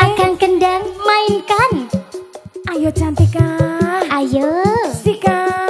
Akan kendang mainkan. Ayo cantika Ayo. Sikat